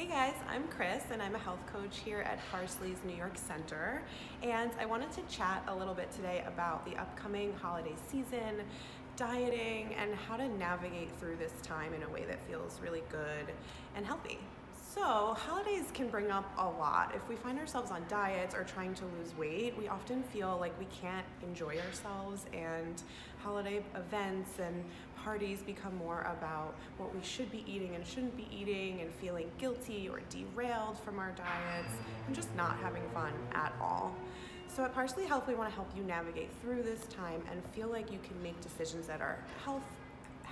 Hey guys, I'm Chris and I'm a health coach here at Parsley's New York Center. And I wanted to chat a little bit today about the upcoming holiday season, dieting, and how to navigate through this time in a way that feels really good and healthy. So, holidays can bring up a lot. If we find ourselves on diets or trying to lose weight, we often feel like we can't enjoy ourselves, and holiday events and parties become more about what we should be eating and shouldn't be eating, and feeling guilty or derailed from our diets, and just not having fun at all. So, at Parsley Health, we want to help you navigate through this time and feel like you can make decisions that are health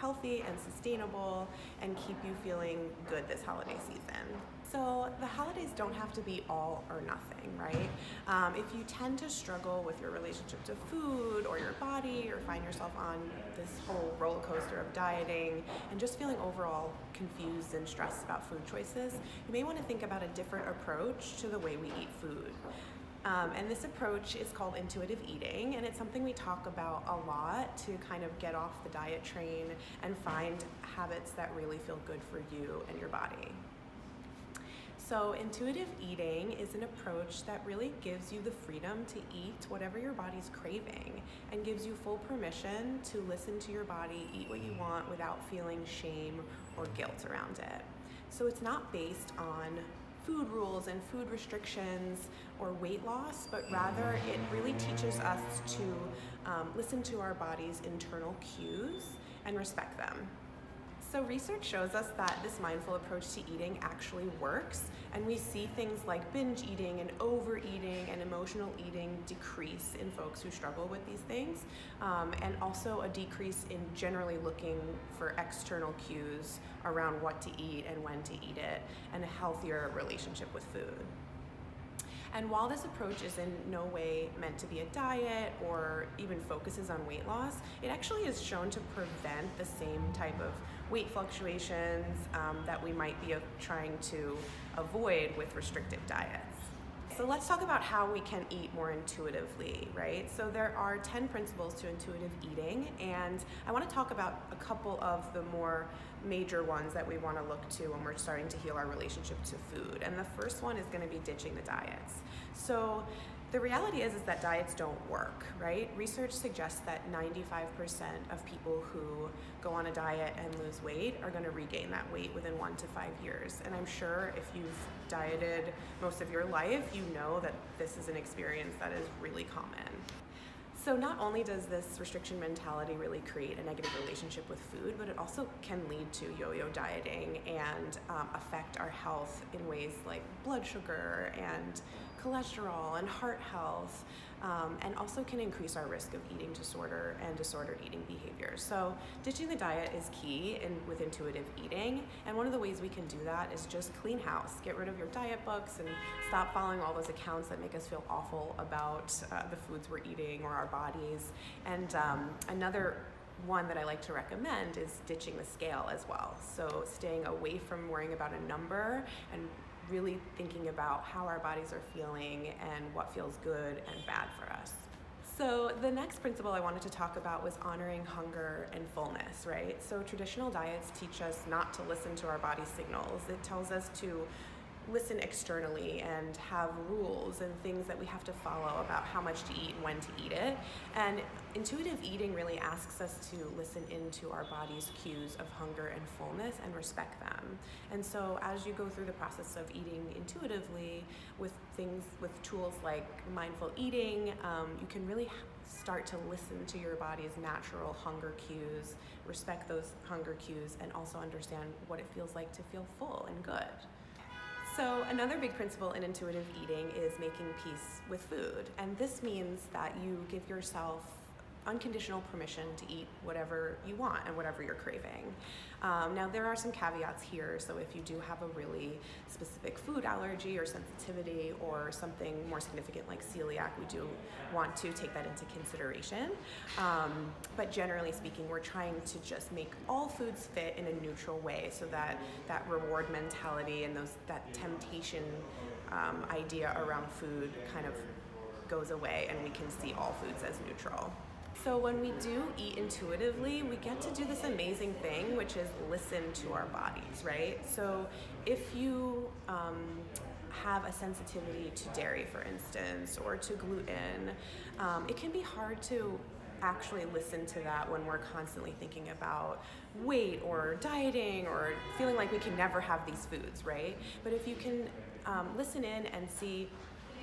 healthy and sustainable and keep you feeling good this holiday season. So the holidays don't have to be all or nothing, right? Um, if you tend to struggle with your relationship to food or your body or find yourself on this whole roller coaster of dieting and just feeling overall confused and stressed about food choices, you may want to think about a different approach to the way we eat food. Um, and this approach is called intuitive eating, and it's something we talk about a lot to kind of get off the diet train and find habits that really feel good for you and your body. So, intuitive eating is an approach that really gives you the freedom to eat whatever your body's craving and gives you full permission to listen to your body, eat what you want without feeling shame or guilt around it. So, it's not based on food rules and food restrictions or weight loss, but rather it really teaches us to um, listen to our body's internal cues and respect them. So research shows us that this mindful approach to eating actually works, and we see things like binge eating and overeating and emotional eating decrease in folks who struggle with these things, um, and also a decrease in generally looking for external cues around what to eat and when to eat it, and a healthier relationship with food. And while this approach is in no way meant to be a diet or even focuses on weight loss, it actually is shown to prevent the same type of weight fluctuations um, that we might be trying to avoid with restrictive diets. So let's talk about how we can eat more intuitively, right? So there are 10 principles to intuitive eating, and I want to talk about a couple of the more major ones that we want to look to when we're starting to heal our relationship to food. And the first one is going to be ditching the diets. So the reality is, is that diets don't work, right? Research suggests that 95% of people who go on a diet and lose weight are going to regain that weight within one to five years. And I'm sure if you've dieted most of your life, you know that this is an experience that is really common. So not only does this restriction mentality really create a negative relationship with food, but it also can lead to yo-yo dieting and um, affect our health in ways like blood sugar and cholesterol and heart health, um, and also can increase our risk of eating disorder and disordered eating behaviors. So ditching the diet is key in, with intuitive eating, and one of the ways we can do that is just clean house. Get rid of your diet books and stop following all those accounts that make us feel awful about uh, the foods we're eating or our bodies. And um, another one that I like to recommend is ditching the scale as well. So staying away from worrying about a number and really thinking about how our bodies are feeling and what feels good and bad for us. So the next principle I wanted to talk about was honoring hunger and fullness, right? So traditional diets teach us not to listen to our body signals. It tells us to listen externally and have rules and things that we have to follow about how much to eat and when to eat it. And intuitive eating really asks us to listen into our body's cues of hunger and fullness and respect them. And so as you go through the process of eating intuitively with things, with tools like mindful eating, um, you can really start to listen to your body's natural hunger cues, respect those hunger cues, and also understand what it feels like to feel full and good. So another big principle in intuitive eating is making peace with food. And this means that you give yourself unconditional permission to eat whatever you want and whatever you're craving. Um, now, there are some caveats here. So, if you do have a really specific food allergy or sensitivity or something more significant like celiac, we do want to take that into consideration. Um, but generally speaking, we're trying to just make all foods fit in a neutral way so that that reward mentality and those that temptation um, idea around food kind of goes away and we can see all foods as neutral. So when we do eat intuitively, we get to do this amazing thing, which is listen to our bodies, right? So if you um, have a sensitivity to dairy, for instance, or to gluten, um, it can be hard to actually listen to that when we're constantly thinking about weight or dieting or feeling like we can never have these foods, right? But if you can um, listen in and see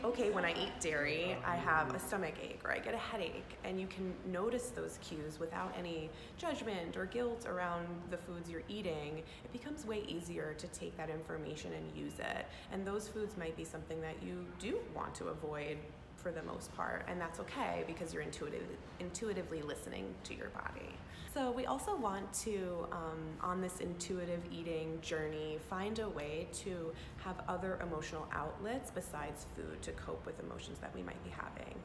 okay, when I eat dairy, I have a stomach ache or I get a headache, and you can notice those cues without any judgment or guilt around the foods you're eating, it becomes way easier to take that information and use it. And those foods might be something that you do want to avoid for the most part, and that's okay because you're intuitive, intuitively listening to your body. So we also want to, um, on this intuitive eating journey, find a way to have other emotional outlets besides food to cope with emotions that we might be having.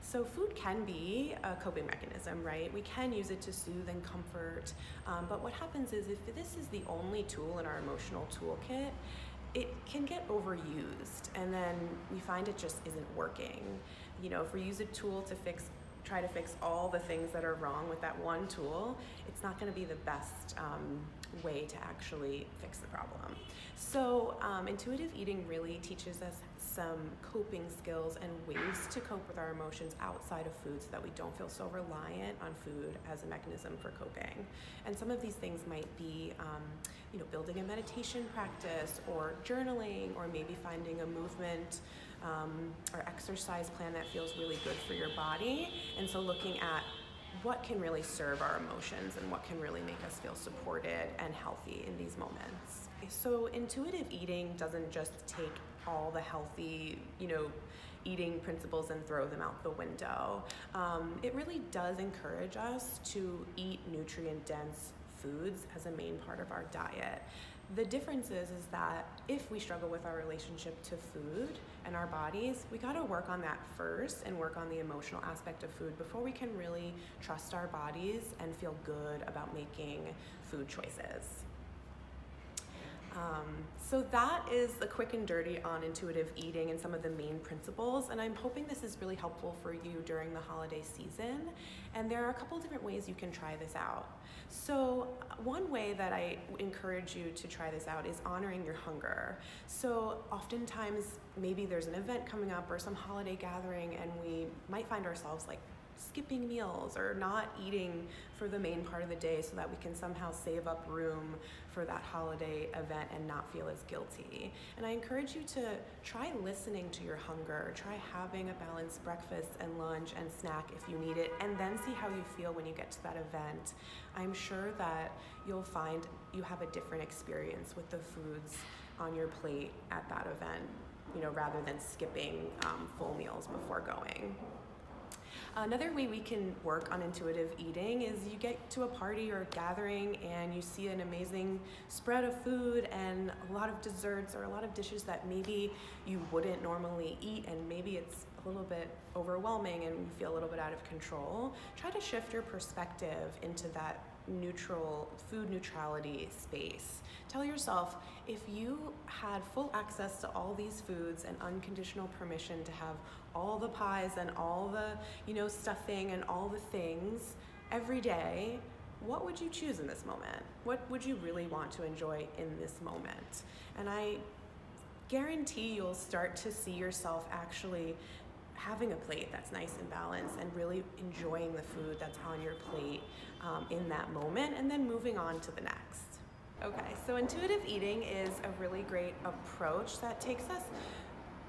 So food can be a coping mechanism, right? We can use it to soothe and comfort, um, but what happens is if this is the only tool in our emotional toolkit, it can get overused and then we find it just isn't working. You know, if we use a tool to fix try to fix all the things that are wrong with that one tool, it's not going to be the best um, way to actually fix the problem. So um, intuitive eating really teaches us some coping skills and ways to cope with our emotions outside of food so that we don't feel so reliant on food as a mechanism for coping. And some of these things might be, um, you know, building a meditation practice or journaling or maybe finding a movement um, or exercise plan that feels really good for your body. And so looking at what can really serve our emotions and what can really make us feel supported and healthy in these moments. So intuitive eating doesn't just take all the healthy, you know, eating principles and throw them out the window. Um, it really does encourage us to eat nutrient dense foods as a main part of our diet. The difference is, is that if we struggle with our relationship to food and our bodies, we got to work on that first and work on the emotional aspect of food before we can really trust our bodies and feel good about making food choices. So that is a quick and dirty on intuitive eating and some of the main principles, and I'm hoping this is really helpful for you during the holiday season. And there are a couple different ways you can try this out. So one way that I encourage you to try this out is honoring your hunger. So oftentimes maybe there's an event coming up or some holiday gathering and we might find ourselves like skipping meals or not eating for the main part of the day so that we can somehow save up room for that holiday event and not feel as guilty. And I encourage you to try listening to your hunger, try having a balanced breakfast and lunch and snack if you need it, and then see how you feel when you get to that event. I'm sure that you'll find you have a different experience with the foods on your plate at that event, you know, rather than skipping um, full meals before going. Another way we can work on intuitive eating is you get to a party or a gathering and you see an amazing spread of food and a lot of desserts or a lot of dishes that maybe you wouldn't normally eat and maybe it's a little bit overwhelming and you feel a little bit out of control. Try to shift your perspective into that neutral, food neutrality space. Tell yourself if you had full access to all these foods and unconditional permission to have all the pies and all the, you know, stuffing and all the things every day, what would you choose in this moment? What would you really want to enjoy in this moment? And I guarantee you'll start to see yourself actually having a plate that's nice and balanced and really enjoying the food that's on your plate um, in that moment and then moving on to the next. Okay, so intuitive eating is a really great approach that takes us,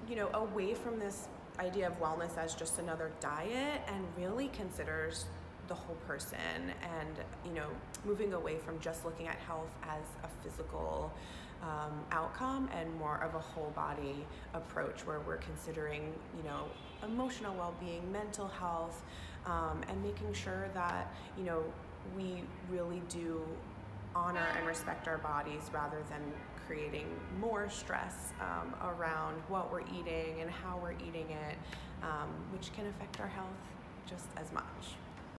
you know, away from this idea of wellness as just another diet and really considers the whole person and you know moving away from just looking at health as a physical um, outcome and more of a whole body approach where we're considering you know emotional well-being mental health um, and making sure that you know we really do honor and respect our bodies rather than creating more stress um, around what we're eating and how we're eating it, um, which can affect our health just as much.